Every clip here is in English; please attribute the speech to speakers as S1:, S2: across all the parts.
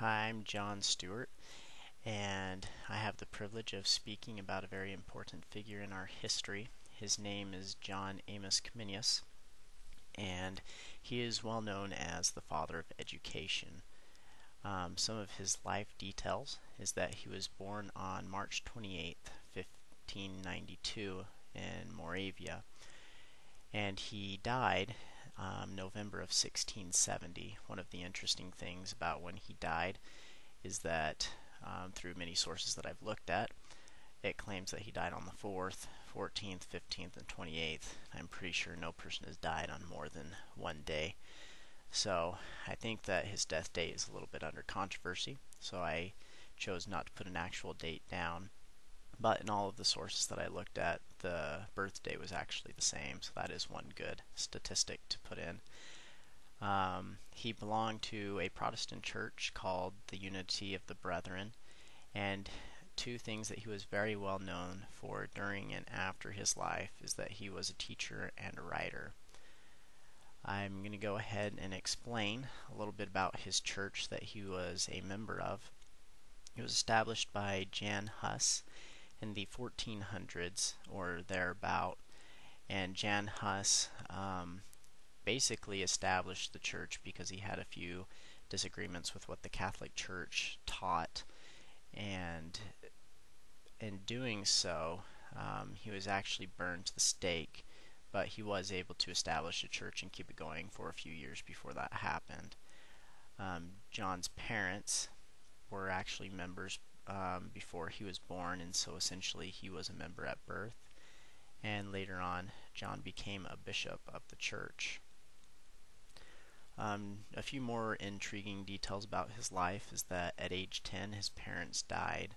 S1: Hi, I'm John Stewart, and I have the privilege of speaking about a very important figure in our history. His name is John Amos Comenius, and he is well known as the father of education. Um, some of his life details is that he was born on March 28, 1592, in Moravia, and he died um, November of 1670. One of the interesting things about when he died is that um, through many sources that I've looked at, it claims that he died on the 4th, 14th, 15th, and 28th. I'm pretty sure no person has died on more than one day. So I think that his death date is a little bit under controversy, so I chose not to put an actual date down. But in all of the sources that I looked at, the birthday was actually the same, so that is one good statistic to put in. Um, he belonged to a Protestant church called the Unity of the Brethren, and two things that he was very well known for during and after his life is that he was a teacher and a writer. I'm going to go ahead and explain a little bit about his church that he was a member of. It was established by Jan Hus in the 1400s or thereabout, and Jan Hus um, basically established the church because he had a few disagreements with what the Catholic Church taught, and in doing so, um, he was actually burned to the stake, but he was able to establish a church and keep it going for a few years before that happened. Um, John's parents were actually members um, before he was born, and so essentially he was a member at birth. And later on, John became a bishop of the church. Um, a few more intriguing details about his life is that at age 10, his parents died.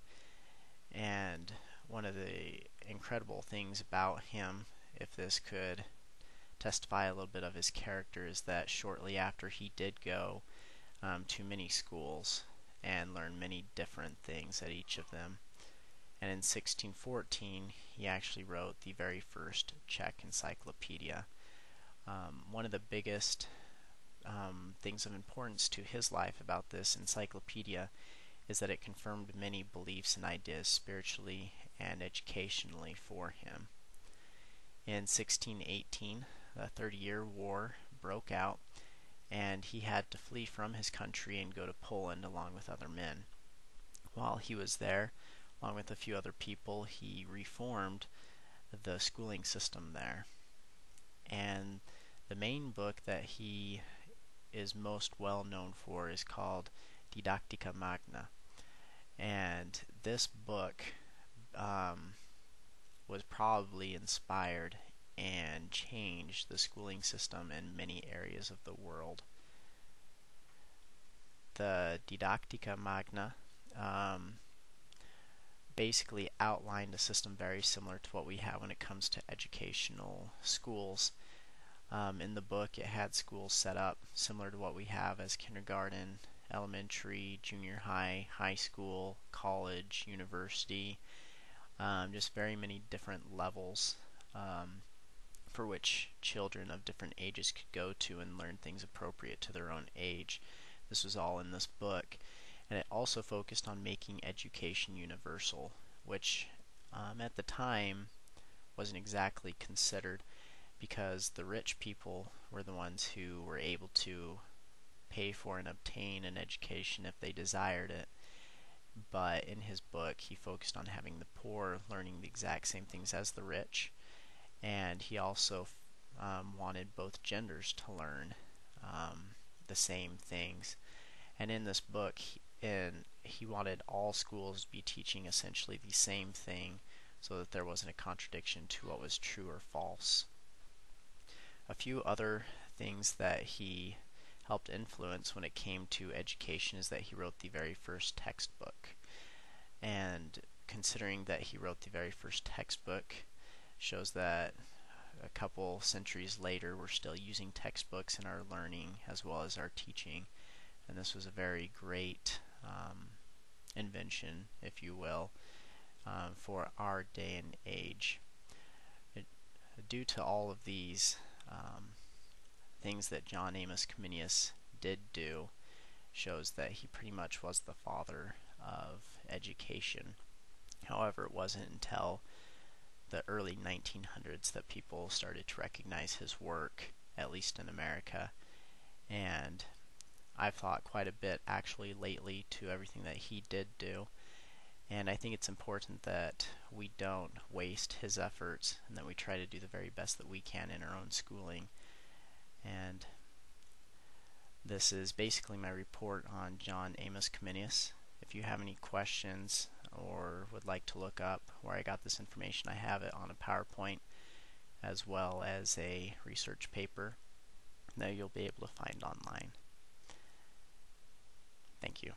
S1: And one of the incredible things about him, if this could testify a little bit of his character, is that shortly after he did go um, to many schools, and learn many different things at each of them. And in 1614, he actually wrote the very first Czech encyclopedia. Um, one of the biggest um, things of importance to his life about this encyclopedia is that it confirmed many beliefs and ideas spiritually and educationally for him. In 1618, the Thirty Year War broke out, and he had to flee from his country and go to Poland along with other men. While he was there, along with a few other people, he reformed the schooling system there. And the main book that he is most well known for is called Didactica Magna. And this book um, was probably inspired and change the schooling system in many areas of the world. The Didactica Magna um, basically outlined a system very similar to what we have when it comes to educational schools. Um, in the book, it had schools set up similar to what we have as kindergarten, elementary, junior high, high school, college, university, um, just very many different levels. Um, for which children of different ages could go to and learn things appropriate to their own age. This was all in this book. And it also focused on making education universal, which um, at the time wasn't exactly considered because the rich people were the ones who were able to pay for and obtain an education if they desired it. But in his book, he focused on having the poor learning the exact same things as the rich and he also um, wanted both genders to learn um, the same things. And in this book, he, in, he wanted all schools to be teaching essentially the same thing so that there wasn't a contradiction to what was true or false. A few other things that he helped influence when it came to education is that he wrote the very first textbook. And considering that he wrote the very first textbook, shows that a couple centuries later we're still using textbooks in our learning as well as our teaching and this was a very great um, invention if you will um, for our day and age it, due to all of these um, things that John Amos Comenius did do shows that he pretty much was the father of education. However, it wasn't until the early 1900s that people started to recognize his work, at least in America. And I've thought quite a bit actually lately to everything that he did do. And I think it's important that we don't waste his efforts and that we try to do the very best that we can in our own schooling. And this is basically my report on John Amos Comenius. If you have any questions or would like to look up where I got this information, I have it on a PowerPoint as well as a research paper that you'll be able to find online. Thank you.